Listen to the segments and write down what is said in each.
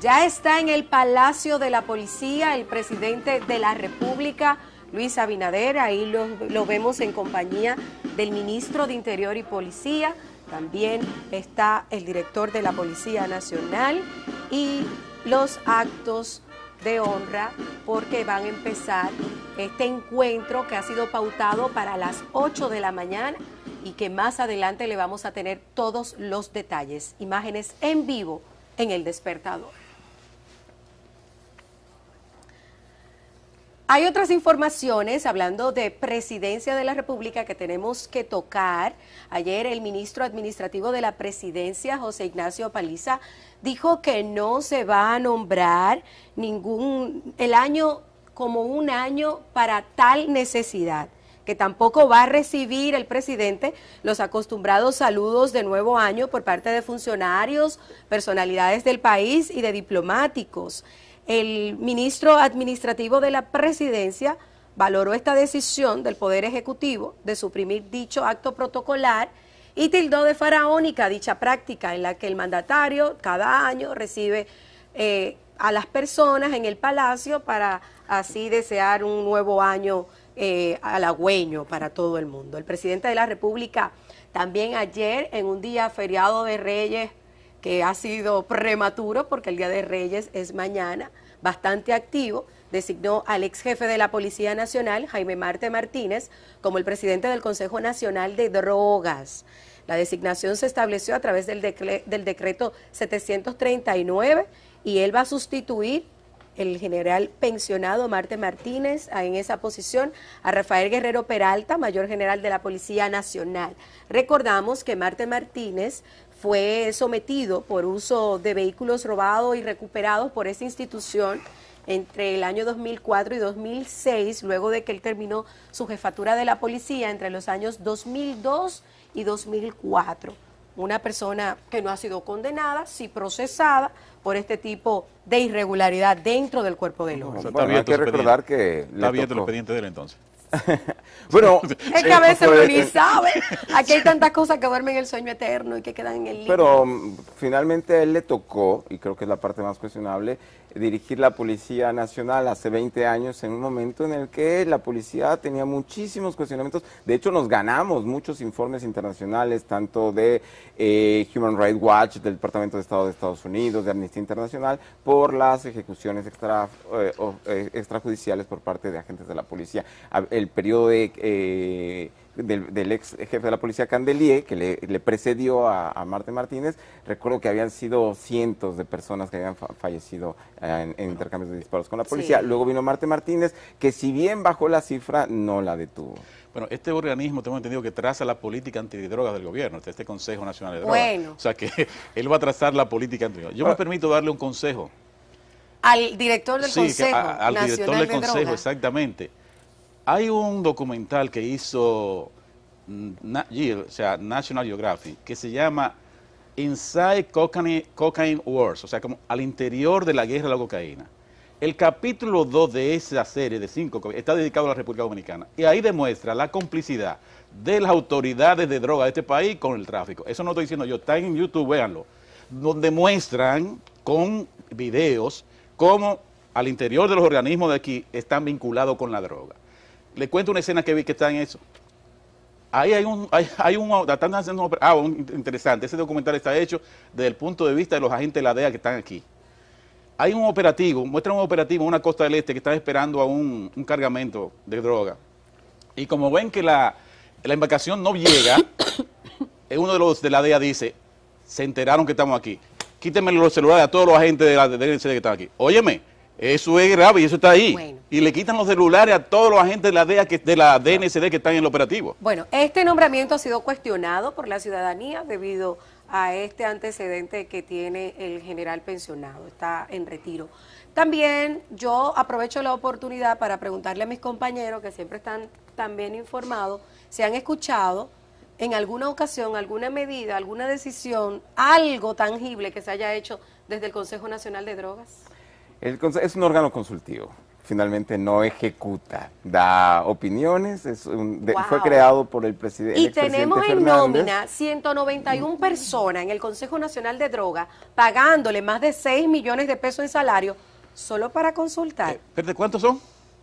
Ya está en el Palacio de la Policía el presidente de la República, Luis Abinader. Ahí lo, vemos en compañía del ministro de Interior y Policía. También está el director de la Policía Nacional y los actos de honra porque van a empezar este encuentro que ha sido pautado para las 8 de la mañana y que más adelante le vamos a tener todos los detalles, imágenes en vivo en el despertador. Hay otras informaciones hablando de presidencia de la República que tenemos que tocar. Ayer el ministro administrativo de la presidencia, José Ignacio Paliza, dijo que no se va a nombrar ningún, el año como un año para tal necesidad que tampoco va a recibir el presidente los acostumbrados saludos de nuevo año por parte de funcionarios, personalidades del país y de diplomáticos. El ministro administrativo de la presidencia valoró esta decisión del Poder Ejecutivo de suprimir dicho acto protocolar y tildó de faraónica dicha práctica en la que el mandatario cada año recibe eh, a las personas en el palacio para así desear un nuevo año eh, halagüeño para todo el mundo. El presidente de la República también ayer en un día feriado de Reyes que ha sido prematuro porque el Día de Reyes es mañana, bastante activo, designó al ex jefe de la Policía Nacional, Jaime Marte Martínez, como el presidente del Consejo Nacional de Drogas. La designación se estableció a través del, decreto 739 y él va a sustituir el general pensionado Marte Martínez en esa posición, a Rafael Guerrero Peralta, mayor general de la Policía Nacional. Recordamos que Marte Martínez fue sometido por uso de vehículos robados y recuperados por esa institución entre el año 2004 y 2006, luego de que él terminó su jefatura de la policía entre los años 2002 y 2004. Una persona que no ha sido condenada, sí procesada por este tipo de irregularidad dentro del cuerpo del hombre. Bueno, hay que recordar que... Está abierto el expediente de él entonces. bueno, es que a veces uno ni sabe. Aquí hay tantas cosas que duermen el sueño eterno y que quedan en el libro. Pero mm, finalmente a él le tocó, y creo que es la parte más cuestionable, dirigir la Policía Nacional hace 20 años en un momento en el que la policía tenía muchísimos cuestionamientos. De hecho, nos ganamos muchos informes internacionales, tanto de eh, Human Rights Watch, del Departamento de Estado de Estados Unidos, de Amnistía Internacional, por las ejecuciones extra, eh, eh, extrajudiciales por parte de agentes de la policía. El periodo de del, ex jefe de la policía Candelier, que le, precedió a, Marte Martínez, recuerdo que habían sido cientos de personas que habían fallecido en, intercambios de disparos con la policía. Luego vino Marte Martínez, que si bien bajó la cifra, no la detuvo. Bueno, este organismo tengo entendido que traza la política antidrogas del gobierno, este, este Consejo Nacional de Drogas. Bueno. O sea que él va a trazar la política antidrogas. Yo me permito darle un consejo. Al director del Consejo al director del Consejo, exactamente. Hay un documental que hizo o sea, National Geographic, que se llama Inside Cocaine, Wars, o sea, como al interior de la guerra de la cocaína. El capítulo 2 de esa serie de cinco está dedicado a la República Dominicana y ahí demuestra la complicidad de las autoridades de droga de este país con el tráfico. Eso no estoy diciendo yo, está en YouTube, véanlo, donde muestran con videos cómo al interior de los organismos de aquí están vinculados con la droga. Le cuento una escena que vi que está en eso. Ahí hay un, hay, hay un, están haciendo ah, interesante, ese documental está hecho desde el punto de vista de los agentes de la DEA que están aquí. Hay un operativo, muestra un operativo en una costa del este que está esperando a un, cargamento de droga. Y como ven que la, embarcación no llega, uno de los de la DEA dice, se enteraron que estamos aquí. Quítenme los celulares a todos los agentes de la DNC que están aquí. Óyeme, eso es grave y eso está ahí. Y le quitan los celulares a todos los agentes de la DEA, que, de la DNCD que están en el operativo. Bueno, este nombramiento ha sido cuestionado por la ciudadanía debido a este antecedente que tiene el general pensionado. Está en retiro. También yo aprovecho la oportunidad para preguntarle a mis compañeros que siempre están tan bien informados, si han escuchado en alguna ocasión, alguna medida, alguna decisión, algo tangible que se haya hecho desde el Consejo Nacional de Drogas es un órgano consultivo. finalmente no ejecuta, da opiniones, fue creado por el presidente. Y tenemos en nómina 191 personas en el Consejo Nacional de Drogas pagándole más de 6 millones de pesos en salario solo para consultar. Eh, ¿Cuántos son?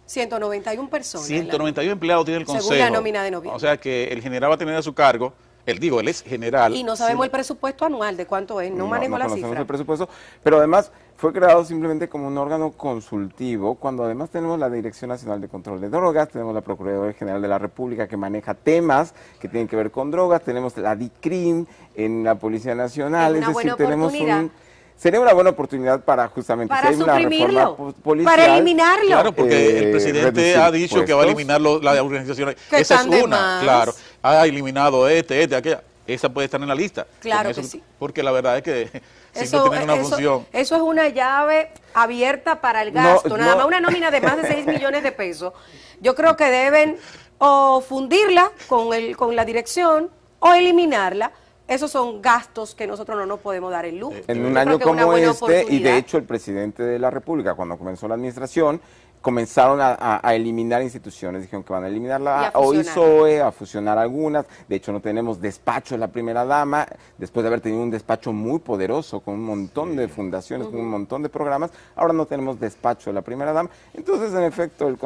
191 personas. 191 empleados tiene el Consejo. Según la nómina de noviembre. O sea que el general va a tener a su cargo él digo, él es general. Y no sabemos el presupuesto anual de cuánto es, no, manejo la cifra. el presupuesto, pero además fue creado simplemente como un órgano consultivo, cuando además tenemos la Dirección Nacional de Control de Drogas, tenemos la Procuraduría General de la República que maneja temas que tienen que ver con drogas, tenemos la DICRIM en la Policía Nacional, es, decir, tenemos un sería una buena oportunidad para justamente para suprimirlo, para eliminarlo. Claro, porque el eh, presidente ha dicho que va a eliminar las organizaciones. Esa es una, claro. Ha eliminado este, este, aquella. Esa puede estar en la lista. Claro que sí. Porque la verdad es que si no tienen una función. Eso es una llave abierta para el gasto. Nada más una nómina de más de 6 millones de pesos. Yo creo que deben o fundirla con, el, con la dirección o eliminarla esos son gastos que nosotros no nos podemos dar el lujo. En un año como este, y de hecho el presidente de la República, cuando comenzó la administración, comenzaron a, eliminar instituciones, dijeron que van a eliminar la OISOE, a fusionar algunas, de hecho no tenemos despacho de la primera dama, después de haber tenido un despacho muy poderoso, con un montón de fundaciones, con un montón de programas, ahora no tenemos despacho de la primera dama, entonces en efecto el,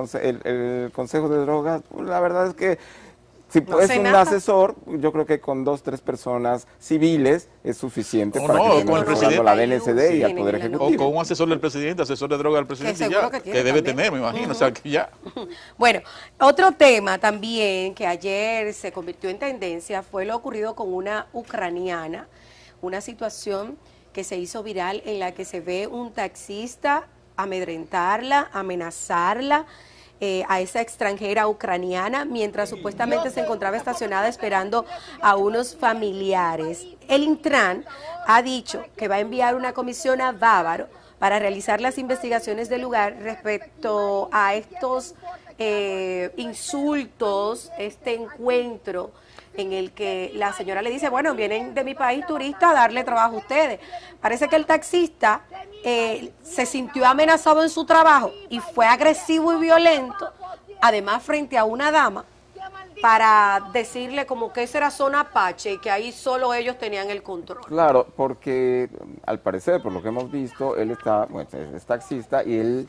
el Consejo de Drogas, la verdad es que si es un asesor, yo creo que con dos, tres personas civiles es suficiente para que con el presidente la DNCD y al Poder Ejecutivo. O con un asesor del presidente, asesor de droga del presidente que, ya, que, debe tener, me imagino, o sea, que ya. Bueno, otro tema también que ayer se convirtió en tendencia fue lo ocurrido con una ucraniana, una situación que se hizo viral en la que se ve un taxista amedrentarla, amenazarla, eh, a esa extranjera ucraniana mientras supuestamente se encontraba estacionada esperando a unos familiares. El Intran ha dicho que va a enviar una comisión a Bávaro para realizar las investigaciones del lugar respecto a estos eh, insultos, este encuentro en el que la señora le dice, bueno, vienen de mi país turistas a darle trabajo a ustedes. Parece que el taxista eh, se sintió amenazado en su trabajo y fue agresivo y violento, además frente a una dama, para decirle como que esa era zona Apache y que ahí solo ellos tenían el control. Claro, porque al parecer, por lo que hemos visto, él está, bueno, es taxista y él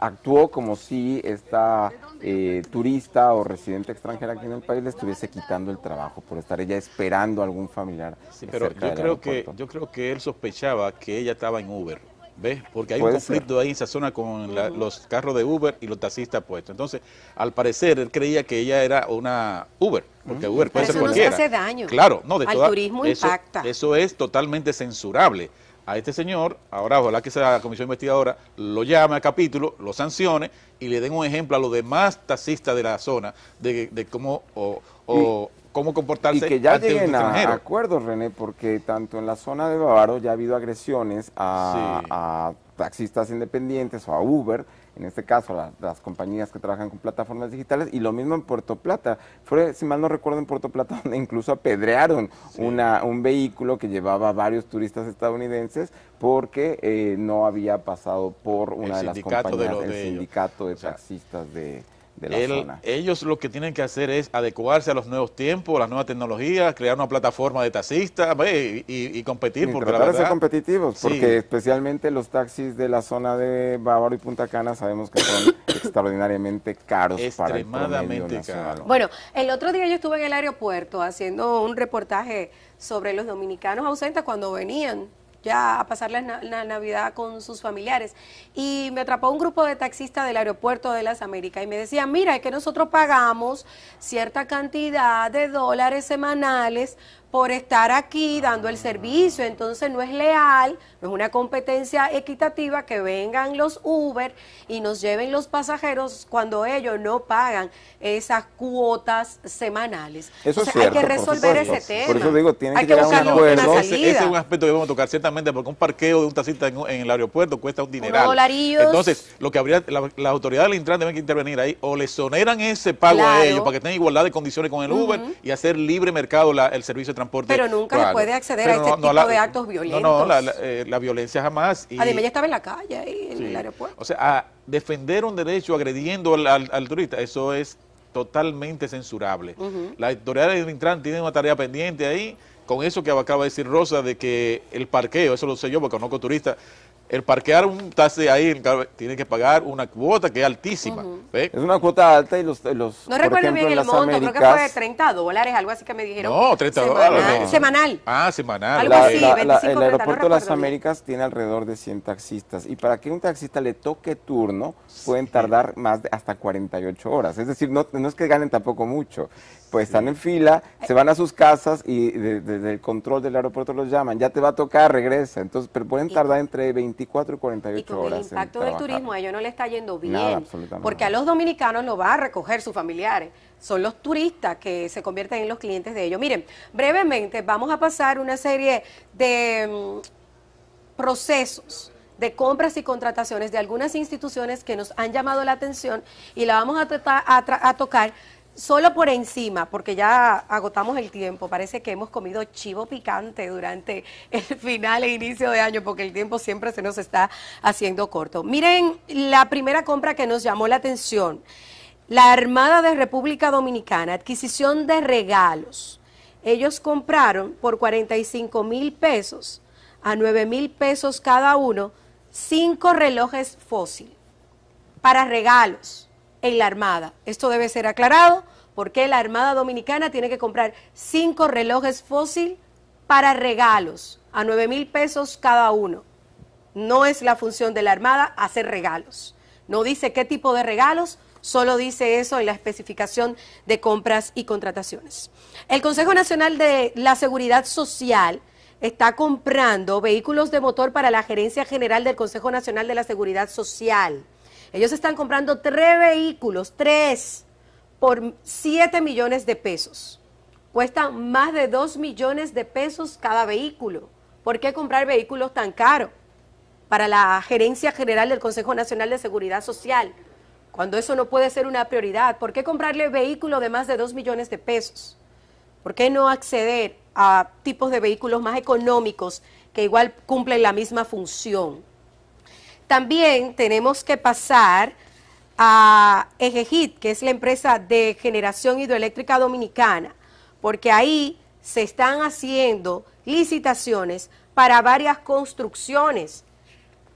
actuó como si esta eh, turista o residente extranjera aquí en el país le estuviese quitando el trabajo por estar ella esperando a algún familiar. Sí, pero yo creo, que, yo creo que él sospechaba que ella estaba en Uber. ¿Ves? Porque hay un conflicto ahí en esa zona con los carros de Uber y los taxistas puestos. Entonces, al parecer, él creía que ella era una Uber, porque Uber puede ser cualquiera. Eso no hace daño. Claro, no, de Al turismo impacta. Eso es totalmente censurable a este señor, ahora ojalá que sea la comisión investigadora, lo llame a capítulo, lo sancione y le den un ejemplo a los demás taxistas de la zona de, cómo o, cómo comportarse y que ya lleguen a acuerdos, René, porque tanto en la zona de Bávaro ya ha habido agresiones a taxistas independientes o a Uber en este caso las compañías que trabajan con plataformas digitales, y lo mismo en Puerto Plata. Fue, si mal no recuerdo, en Puerto Plata donde incluso apedrearon una, un vehículo que llevaba varios turistas estadounidenses porque eh, no había pasado por una de las compañías, el sindicato de taxistas de ellos lo que tienen que hacer es adecuarse a los nuevos tiempos, a las nuevas tecnologías, crear una plataforma de taxistas y, competir. porque tratar de ser competitivos, porque especialmente los taxis de la zona de Bávaro y Punta Cana sabemos que son extraordinariamente caros para el promedio Bueno, el otro día yo estuve en el aeropuerto haciendo un reportaje sobre los dominicanos ausentes cuando venían ya a pasar la, Navidad con sus familiares. Y me atrapó un grupo de taxistas del aeropuerto de las Américas y me decían, mira, es que nosotros pagamos cierta cantidad de dólares semanales por estar aquí dando el servicio, entonces no es leal, no es una competencia equitativa que vengan los Uber y nos lleven los pasajeros cuando ellos no pagan esas cuotas semanales. Eso es cierto, hay que resolver ese tema. Por eso digo, tiene que, llegar a un acuerdo. Ese, es un aspecto que vamos a tocar ciertamente porque un parqueo de un taxista en, el aeropuerto cuesta un dineral. Entonces, lo que habría, la, la autoridad del Intran deben que intervenir ahí o le soneran ese pago a ellos para que tengan igualdad de condiciones con el Uber y hacer libre mercado el servicio transporte. Pero nunca se puede acceder a este tipo de actos violentos. No, no, la, eh, violencia jamás. Y, Además, ya estaba en la calle. O sea, defender un derecho agrediendo al, turista, eso es totalmente censurable. La editorial de Intran tiene una tarea pendiente ahí, con eso que acaba de decir Rosa, de que el parqueo, eso lo sé yo porque conozco turistas, el parquear un taxi ahí tiene que pagar una cuota que es altísima. Es una cuota alta y los... los no recuerdo bien el monto, creo que fue de 30 dólares, algo así que me dijeron. No, 30 dólares. Semanal. Ah, semanal. Algo así, el aeropuerto de las Américas tiene alrededor de 100 taxistas y para que un taxista le toque turno pueden tardar más de hasta 48 horas. Es decir, no, no es que ganen tampoco mucho pues están en fila, se van a sus casas y desde el control del aeropuerto los llaman, ya te va a tocar, regresa. Entonces, pero pueden tardar entre 24 y 48 horas. El impacto del turismo a ellos no le está yendo bien, porque a los dominicanos lo va a recoger sus familiares. Son los turistas que se convierten en los clientes de ellos. Miren, brevemente vamos a pasar una serie de mm, procesos de compras y contrataciones de algunas instituciones que nos han llamado la atención y la vamos a, a, a tocar solo por encima, porque ya agotamos el tiempo, parece que hemos comido chivo picante durante el final e inicio de año, porque el tiempo siempre se nos está haciendo corto. Miren la primera compra que nos llamó la atención. La Armada de República Dominicana, adquisición de regalos. Ellos compraron por 45 mil pesos a 9 mil pesos cada uno cinco relojes fósil para regalos en la Armada. Esto debe ser aclarado porque la Armada Dominicana tiene que comprar cinco relojes fósil para regalos a 9 mil pesos cada uno. No es la función de la Armada hacer regalos. No dice qué tipo de regalos, solo dice eso en la especificación de compras y contrataciones. El Consejo Nacional de la Seguridad Social está comprando vehículos de motor para la Gerencia General del Consejo Nacional de la Seguridad Social. Ellos están comprando tres vehículos, tres, por 7 millones de pesos. Cuestan más de 2 millones de pesos cada vehículo. ¿Por qué comprar vehículos tan caros? Para la gerencia general del Consejo Nacional de Seguridad Social, cuando eso no puede ser una prioridad. ¿Por qué comprarle vehículos de más de 2 millones de pesos? ¿Por qué no acceder a tipos de vehículos más económicos que igual cumplen la misma función? También tenemos que pasar a Ejejit, que es la empresa de generación hidroeléctrica dominicana, porque ahí se están haciendo licitaciones para varias construcciones.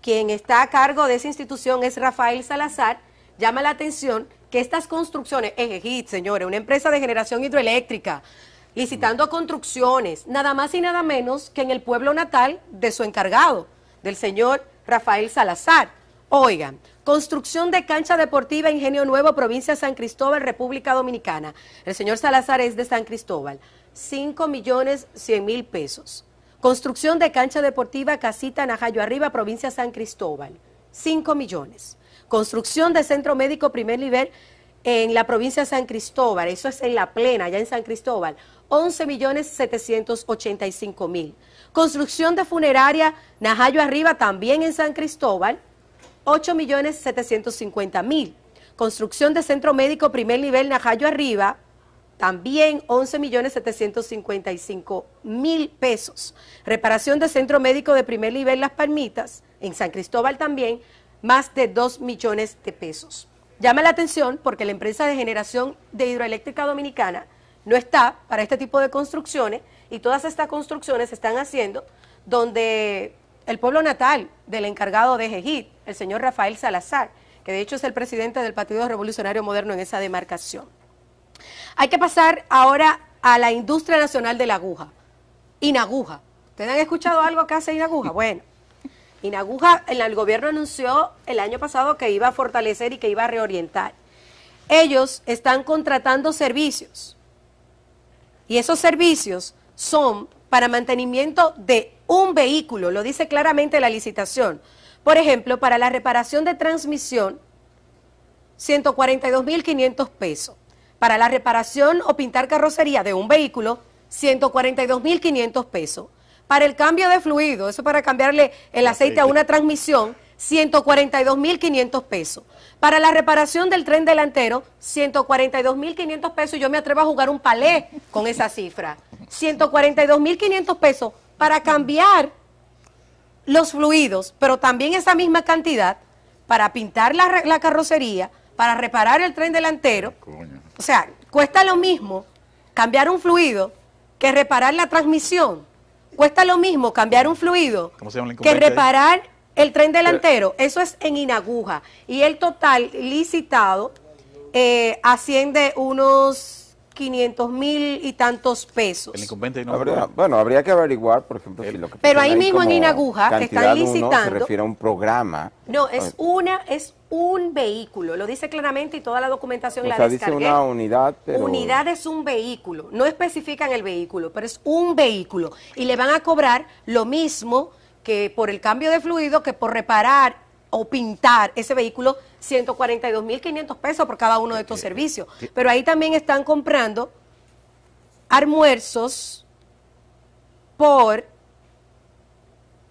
Quien está a cargo de esa institución es Rafael Salazar. Llama la atención que estas construcciones, Ejejit, señores, una empresa de generación hidroeléctrica, licitando construcciones, nada más y nada menos que en el pueblo natal de su encargado, del señor Rafael Salazar. Oigan, construcción de cancha deportiva Ingenio Nuevo, provincia de San Cristóbal, República Dominicana. El señor Salazar es de San Cristóbal. 5 millones 100 mil pesos. Construcción de cancha deportiva Casita Najayo Arriba, provincia San Cristóbal. 5 millones. Construcción de centro médico primer nivel en la provincia de San Cristóbal. Eso es en la plena, allá en San Cristóbal. 11 millones 785 mil. Construcción de funeraria Najayo Arriba, también en San Cristóbal, 8 millones 750 mil. Construcción de centro médico primer nivel Najayo Arriba, también 11 millones 755 mil pesos. Reparación de centro médico de primer nivel Las Palmitas, en San Cristóbal también, más de 2 millones de pesos. Llama la atención porque la empresa de generación de hidroeléctrica dominicana no está para este tipo de construcciones y todas estas construcciones se están haciendo donde el pueblo natal del encargado de Jejit, el señor Rafael Salazar, que de hecho es el presidente del Partido Revolucionario Moderno en esa demarcación. Hay que pasar ahora a la industria nacional de la aguja. Inaguja. ¿Ustedes han escuchado algo que hace Inaguja? Bueno, Inaguja, el gobierno anunció el año pasado que iba a fortalecer y que iba a reorientar. Ellos están contratando servicios y esos servicios son para mantenimiento de un vehículo, lo dice claramente la licitación. Por ejemplo, para la reparación de transmisión, 142.500 pesos. Para la reparación o pintar carrocería de un vehículo, 142.500 pesos. Para el cambio de fluido, eso para cambiarle el aceite a una transmisión, 142.500 pesos. Para la reparación del tren delantero, 142.500 pesos. Yo me atrevo a jugar un palé con esa cifra. 142.500 pesos para cambiar los fluidos, pero también esa misma cantidad para pintar la, carrocería, para reparar el tren delantero. O sea, cuesta lo mismo cambiar un fluido que reparar la transmisión. Cuesta lo mismo cambiar un fluido que reparar el tren delantero. Eso es en Inaguja. Y el total licitado eh, asciende unos 500 mil y tantos pesos. El incumbente no Bueno, habría que averiguar, por ejemplo, si lo que Pero ahí mismo en Inaguja que están licitando. se refiere a un programa. No, es una, es un vehículo, lo dice claramente y toda la documentación la sea, dice una unidad, pero... Unidad es un vehículo, no especifican el vehículo, pero es un vehículo. Y le van a cobrar lo mismo que por el cambio de fluido que por reparar o pintar ese vehículo 142.500 pesos por cada uno de estos servicios. Pero ahí también están comprando almuerzos por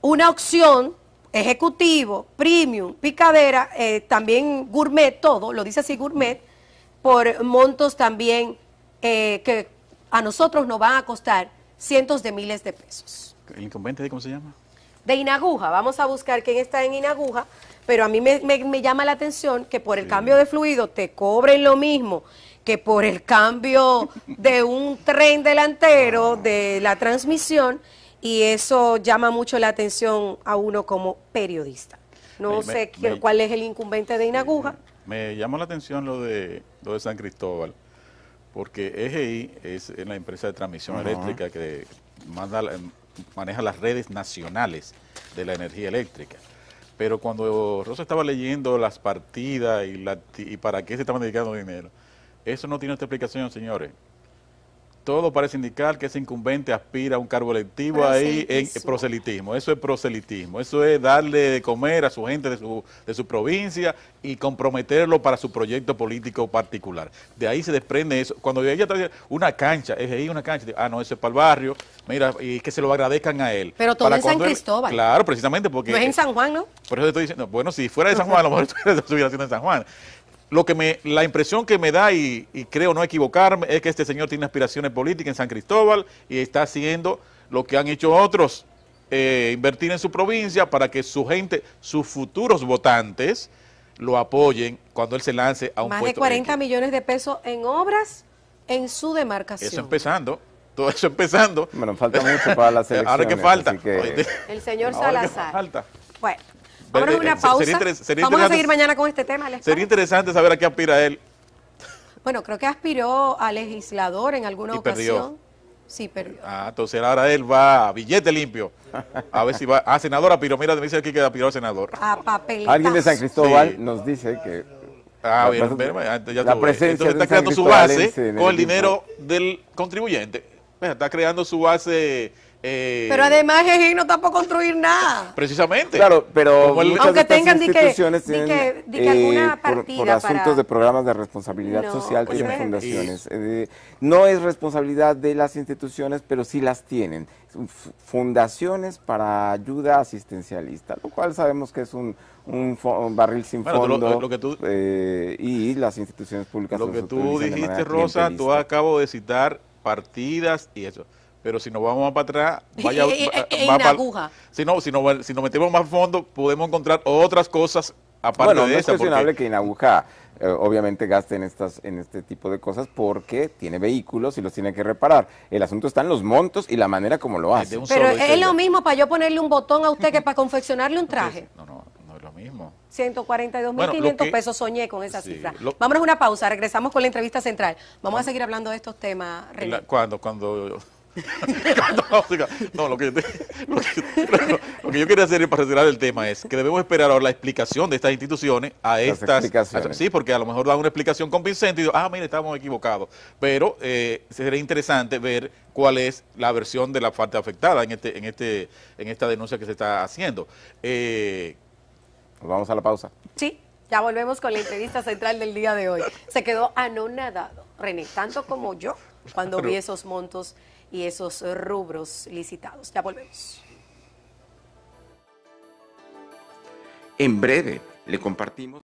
una opción ejecutivo, premium, picadera, eh, también gourmet, todo, lo dice así gourmet, por montos también eh, que a nosotros nos van a costar cientos de miles de pesos. ¿El inconveniente de cómo se llama? De Inaguja, vamos a buscar quién está en Inaguja pero a mí me, llama la atención que por el cambio de fluido te cobren lo mismo que por el cambio de un tren delantero de la transmisión y eso llama mucho la atención a uno como periodista. No sé cuál es el incumbente de Inaguja. Me, llama la atención lo de, lo de San Cristóbal, porque EGI es la empresa de transmisión eléctrica que maneja las redes nacionales de la energía eléctrica. Pero cuando Rosa estaba leyendo las partidas y, la, y para qué se estaban dedicando dinero, eso no tiene esta explicación, señores todo parece indicar que ese incumbente aspira a un cargo electivo ahí en proselitismo. Eso es proselitismo. Eso es darle de comer a su gente de su, de su provincia y comprometerlo para su proyecto político particular. De ahí se desprende eso. Cuando ella trae una cancha, es ahí una cancha, ah, no, eso es para el barrio, mira, y que se lo agradezcan a él. Pero todo en San Cristóbal. claro, precisamente porque... No es en San Juan, ¿no? Por eso estoy diciendo, bueno, si fuera de San Juan, a lo mejor estuviera haciendo en San Juan lo que me, la impresión que me da, y, creo no equivocarme, es que este señor tiene aspiraciones políticas en San Cristóbal y está haciendo lo que han hecho otros, eh, invertir en su provincia para que su gente, sus futuros votantes, lo apoyen cuando él se lance a un Más de 40 millones de pesos en obras en su demarcación. Eso empezando. Todo eso empezando. Bueno, falta mucho para las elecciones. Ahora que falta. El señor Salazar. falta. Bueno. Vamos a una pausa. Vamos a seguir mañana con este tema. Sería interesante saber a qué aspira él. Bueno, creo que aspiró a legislador en alguna ocasión. Sí, perdió. Ah, entonces ahora él va a billete limpio. A ver si va a senador aspiró. Mira, me dice aquí que aspiró a senador. A papel. Alguien de San Cristóbal nos dice que Ah, bien, ya la presencia Entonces está creando su base con el dinero del contribuyente. Está creando su base eh, pero además Jejín no está por construir nada. Precisamente. Claro, pero aunque tengan instituciones que, alguna partida por, asuntos de programas de responsabilidad social tienen pues, fundaciones. Eh, no es responsabilidad de las instituciones, pero sí las tienen. Fundaciones para ayuda asistencialista, lo cual sabemos que es un, barril sin fondo eh, y las instituciones públicas. Lo que tú dijiste, Rosa, tú acabo de citar partidas y eso pero si nos vamos para atrás, vaya, va, Si no, si, no, si nos metemos más fondo, podemos encontrar otras cosas aparte bueno, de no es cuestionable que Inaguja eh, obviamente gaste en, estas, en este tipo de cosas porque tiene vehículos y los tiene que reparar. El asunto está en los montos y la manera como lo hace. Pero es lo mismo para yo ponerle un botón a usted que para confeccionarle un traje. No, no, no es lo mismo. 142.500 pesos soñé con esa cifra. Vámonos a una pausa, regresamos con la entrevista central. Vamos a seguir hablando de estos temas. Cuando, cuando no, lo que, yo quería hacer para retirar el tema es que debemos esperar ahora la explicación de estas instituciones a estas. sí, porque a lo mejor dan una explicación convincente y digo, ah, mire, estamos equivocados. Pero eh, sería interesante ver cuál es la versión de la parte afectada en este, en este, en esta denuncia que se está haciendo. Eh, Vamos a la pausa. Sí. Ya volvemos con la entrevista central del día de hoy. Se quedó anonadado, René, tanto como yo, cuando vi esos montos y esos rubros licitados. Ya volvemos. En breve le compartimos.